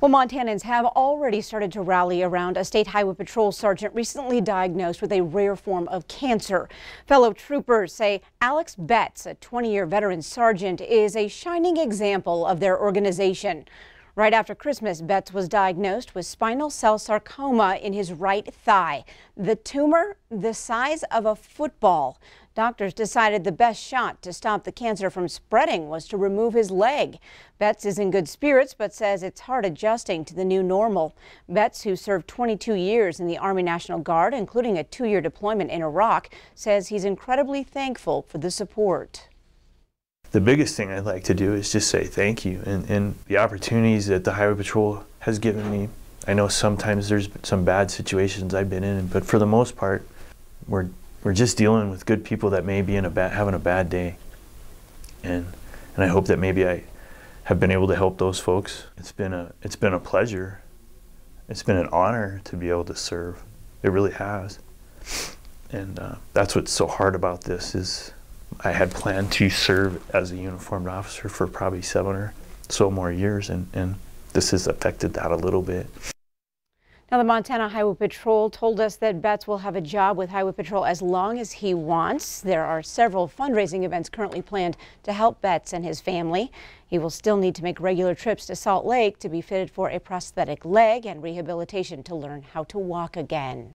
Well, Montanans have already started to rally around a state highway patrol sergeant recently diagnosed with a rare form of cancer. Fellow troopers say Alex Betz, a 20-year veteran sergeant, is a shining example of their organization. Right after Christmas, Betz was diagnosed with spindle cell sarcoma in his right thigh. The tumor, the size of a football. Doctors decided the best shot to stop the cancer from spreading was to remove his leg. Betz is in good spirits, but says it's hard adjusting to the new normal. Betz, who served 22 years in the Army National Guard, including a two-year deployment in Iraq, says he's incredibly thankful for the support the biggest thing I'd like to do is just say thank you and, and the opportunities that the Highway Patrol has given me. I know sometimes there's some bad situations I've been in, but for the most part, we're we're just dealing with good people that may be in a bad, having a bad day, and and I hope that maybe I have been able to help those folks. It's been a it's been a pleasure. It's been an honor to be able to serve. It really has, and uh, that's what's so hard about this is I had planned to serve as a uniformed officer for probably seven or so more years, and, and this has affected that a little bit. Now, the Montana Highway Patrol told us that Betz will have a job with Highway Patrol as long as he wants. There are several fundraising events currently planned to help Betz and his family. He will still need to make regular trips to Salt Lake to be fitted for a prosthetic leg and rehabilitation to learn how to walk again.